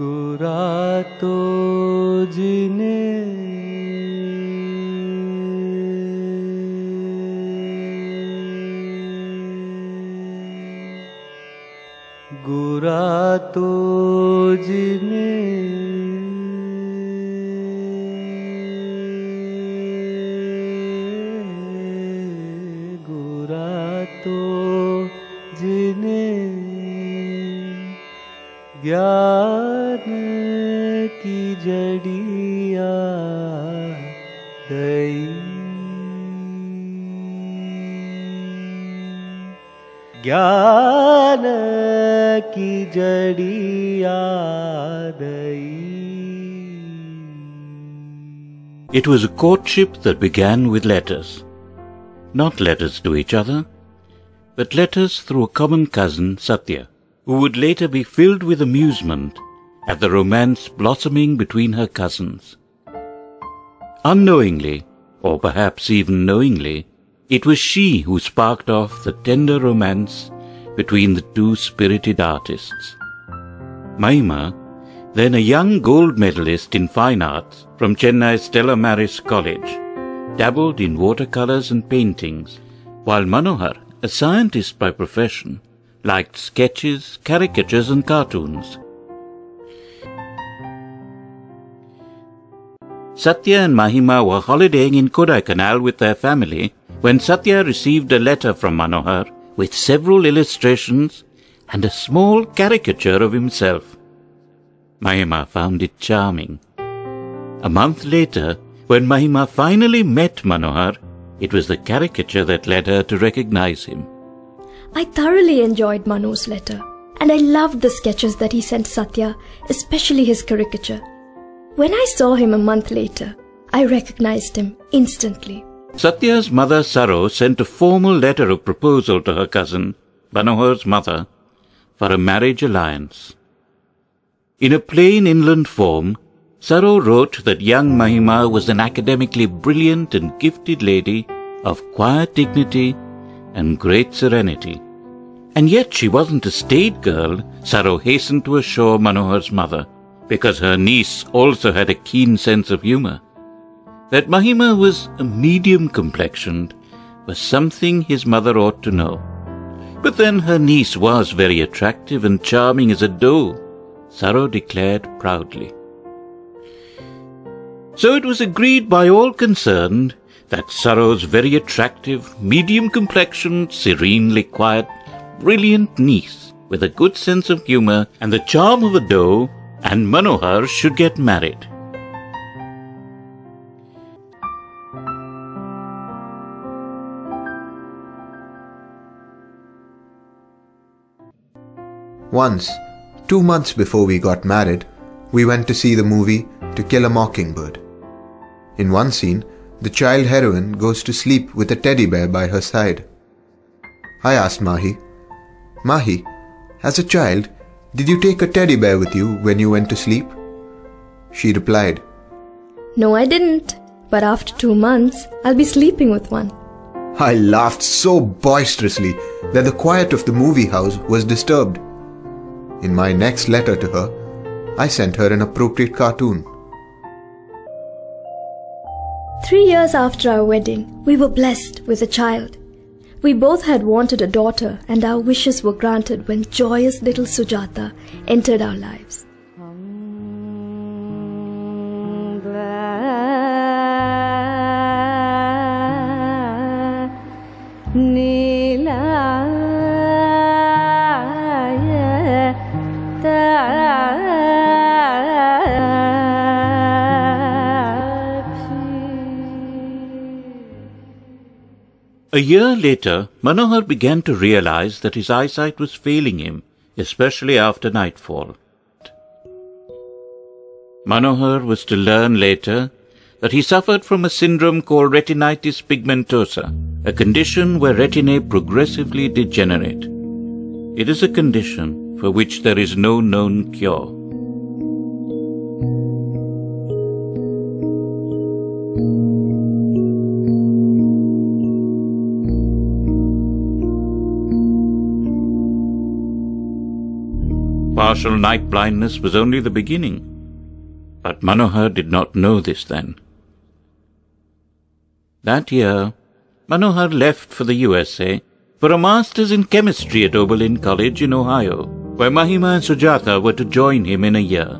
गोरा तो जिने। गोरा तो जिने। गोरा जिने। ज्ञान की जड़िया दई ज्ञान की जड़िया दई It was a courtship that began with letters. Not letters to each other, but letters through a common cousin, Satya, who would later be filled with amusement at the romance blossoming between her cousins. Unknowingly, or perhaps even knowingly, it was she who sparked off the tender romance between the two spirited artists. Mahima, then a young gold medalist in fine arts from Chennai's Stella Maris College, dabbled in watercolors and paintings, while Manohar, a scientist by profession, liked sketches, caricatures, and cartoons. Satya and Mahima were holidaying in Kodaikanal with their family when Satya received a letter from Manohar with several illustrations and a small caricature of himself. Mahima found it charming. A month later, when Mahima finally met Manohar, it was the caricature that led her to recognize him. I thoroughly enjoyed Manu's letter, and I loved the sketches that he sent Satya, especially his caricature. When I saw him a month later, I recognized him instantly. Satya's mother Saro sent a formal letter of proposal to her cousin, Manohar's mother, for a marriage alliance. In a plain inland form, Saro wrote that young Mahima was an academically brilliant and gifted lady of quiet dignity and great serenity. And yet she wasn't a staid girl, Saro hastened to assure Manohar's mother, because her niece also had a keen sense of humor. That Mahima was a medium complexioned was something his mother ought to know. But then her niece was very attractive and charming as a doe, Saro declared proudly. So it was agreed by all concerned that Saro's very attractive, medium complexioned, serenely quiet, brilliant niece, with a good sense of humor and the charm of a doe, and Manohar should get married. Once, two months before we got married, we went to see the movie To Kill a Mockingbird. In one scene, the child heroine goes to sleep with a teddy bear by her side. I asked Mahi, Mahi, as a child, did you take a teddy bear with you when you went to sleep? She replied, No, I didn't. But after two months, I'll be sleeping with one. I laughed so boisterously that the quiet of the movie house was disturbed. In my next letter to her, I sent her an appropriate cartoon. Three years after our wedding, we were blessed with a child. We both had wanted a daughter, and our wishes were granted when joyous little Sujata entered our lives. A year later, Manohar began to realize that his eyesight was failing him, especially after nightfall. Manohar was to learn later that he suffered from a syndrome called retinitis pigmentosa, a condition where retinae progressively degenerate. It is a condition for which there is no known cure. Partial night blindness was only the beginning. But Manohar did not know this then. That year, Manohar left for the USA for a master's in chemistry at Oberlin College in Ohio, where Mahima and Sujata were to join him in a year.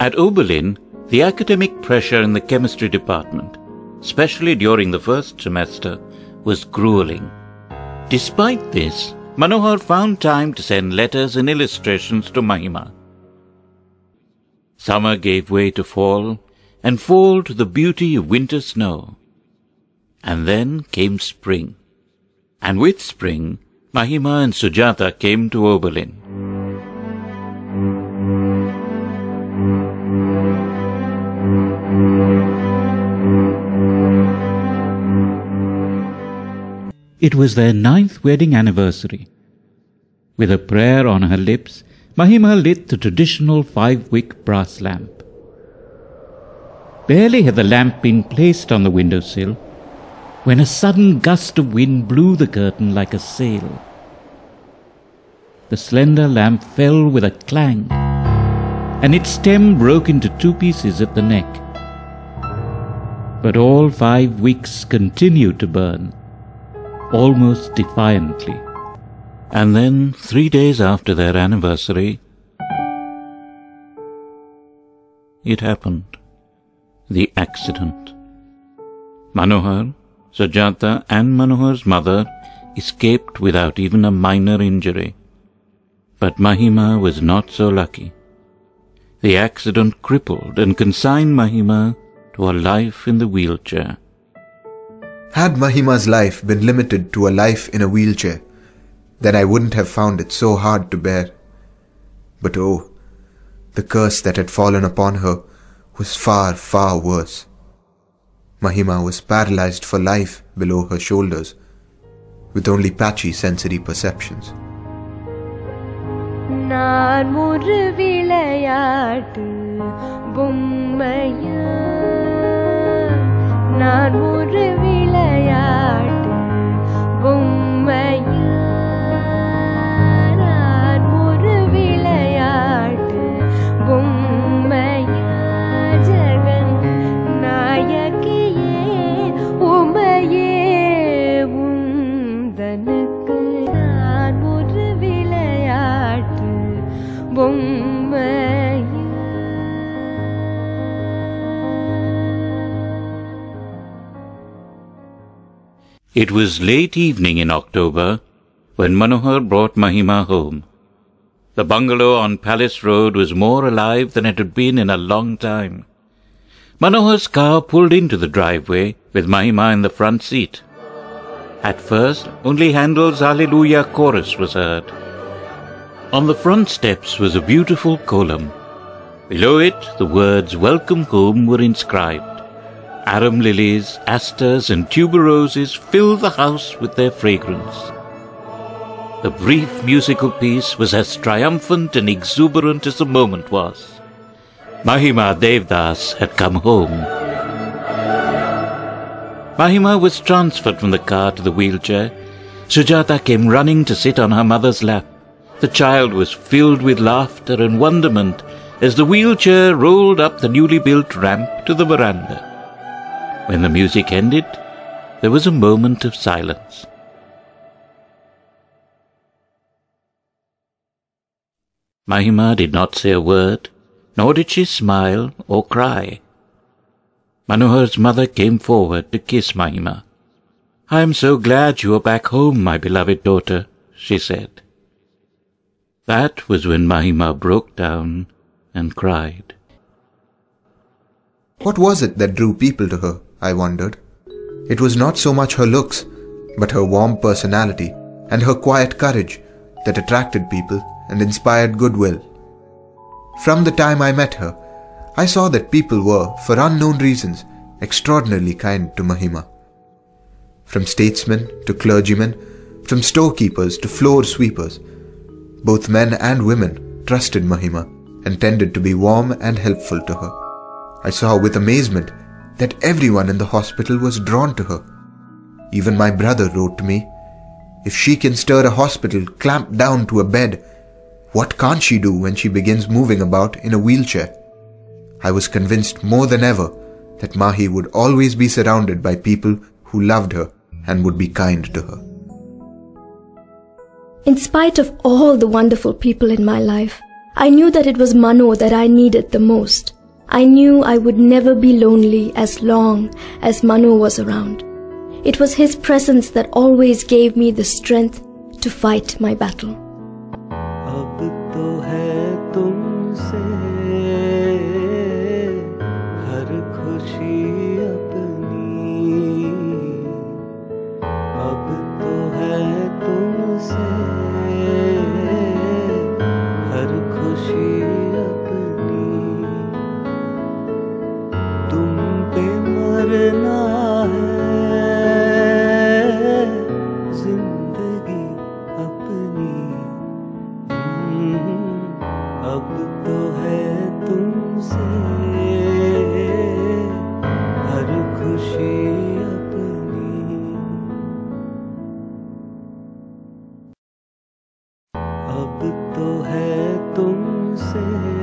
At Oberlin, the academic pressure in the chemistry department, especially during the first semester, was grueling. Despite this, Manohar found time to send letters and illustrations to Mahima. Summer gave way to fall, and fall to the beauty of winter snow. And then came spring. And with spring, Mahima and Sujata came to Oberlin. It was their ninth wedding anniversary. With a prayer on her lips, Mahima lit the traditional five wick brass lamp. Barely had the lamp been placed on the window sill when a sudden gust of wind blew the curtain like a sail. The slender lamp fell with a clang, and its stem broke into two pieces at the neck. But all five wicks continued to burn almost defiantly. And then, three days after their anniversary, it happened. The accident. Manohar, Sujata, and Manohar's mother escaped without even a minor injury. But Mahima was not so lucky. The accident crippled and consigned Mahima to a life in the wheelchair. Had Mahima's life been limited to a life in a wheelchair, then I wouldn't have found it so hard to bear. But oh, the curse that had fallen upon her was far, far worse. Mahima was paralyzed for life below her shoulders, with only patchy sensory perceptions. நான் ஒரு விளையாட்டு பொம்மையா பொம்மையா It was late evening in October when Manohar brought Mahima home. The bungalow on Palace Road was more alive than it had been in a long time. Manohar's car pulled into the driveway with Mahima in the front seat. At first, only Handel's Alleluia chorus was heard. On the front steps was a beautiful kolam. Below it, the words Welcome Home were inscribed. Arum lilies, asters, and tuberoses filled the house with their fragrance. The brief musical piece was as triumphant and exuberant as the moment was. Mahima Devadoss had come home. Mahima was transferred from the car to the wheelchair. Sujata came running to sit on her mother's lap. The child was filled with laughter and wonderment as the wheelchair rolled up the newly built ramp to the veranda. When the music ended, there was a moment of silence. Mahima did not say a word, nor did she smile or cry. Manohar's mother came forward to kiss Mahima. I am so glad you are back home, my beloved daughter, she said. That was when Mahima broke down and cried. What was it that drew people to her, I wondered. It was not so much her looks, but her warm personality and her quiet courage that attracted people and inspired goodwill. From the time I met her, I saw that people were, for unknown reasons, extraordinarily kind to Mahima. From statesmen to clergymen, from storekeepers to floor sweepers, both men and women trusted Mahima and tended to be warm and helpful to her. I saw with amazement that everyone in the hospital was drawn to her. Even my brother wrote to me, If she can stir a hospital clamped down to a bed, what can't she do when she begins moving about in a wheelchair? I was convinced more than ever that Mahi would always be surrounded by people who loved her and would be kind to her. In spite of all the wonderful people in my life, I knew that it was Mano that I needed the most. I knew I would never be lonely as long as Mano was around. It was his presence that always gave me the strength to fight my battle. मरना है ज़िंदगी अपनी। अब तो है तुमसे हर खुशी अपनी। अब तो है तुमसे